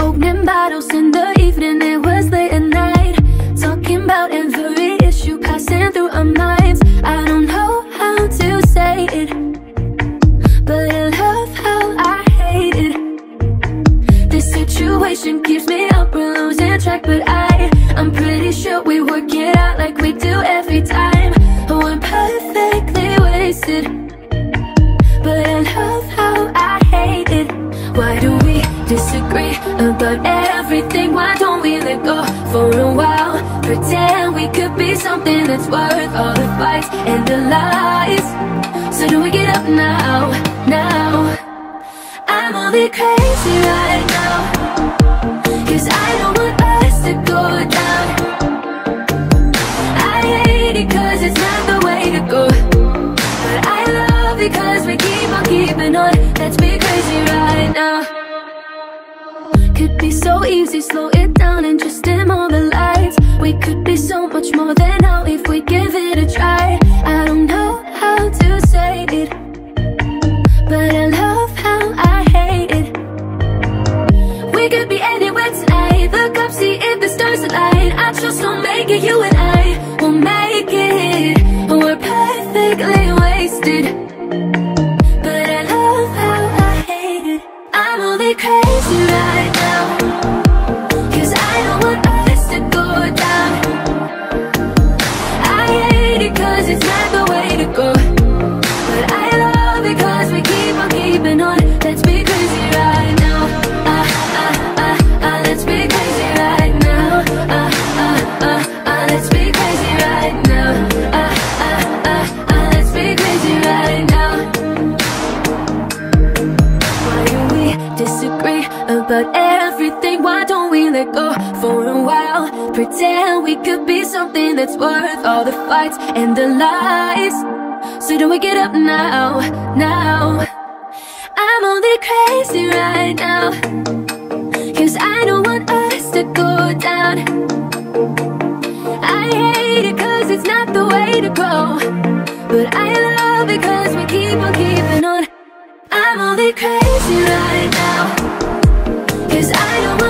Opening bottles in the evening, it was late at night. Talking about every issue passing through our minds. I don't know how to say it, but I love how I hate it. This situation keeps me up, we're losing track, but I, I'm pretty sure we work wasted, but I love how I hate it. Why do we disagree about everything? Why don't we let go for a while? Pretend we could be something that's worth all the fights and the lies. So do we get up now, now? I'm only crazy right now Cause I Let's be crazy right now. Could be so easy, slow it down and just dim all the lights. We could be so much more than now if we give it a try. I don't know how to say it But I love how I hate it. We could be anywhere tonight. Look up, see if the stars align. I just don't make it, you and I. Will make it. We're perfectly wasted it's not the way to go. But I love it cause we keep on keeping on about everything? Why don't we let go for a while? Pretend we could be something that's worth all the fights and the lies. So do we get up now, now? I'm only crazy right now. Cause I don't want us to go down. I hate it cause it's not the way to go. But I love it cause we keep on keeping on. I'm only crazy right now Cause I don't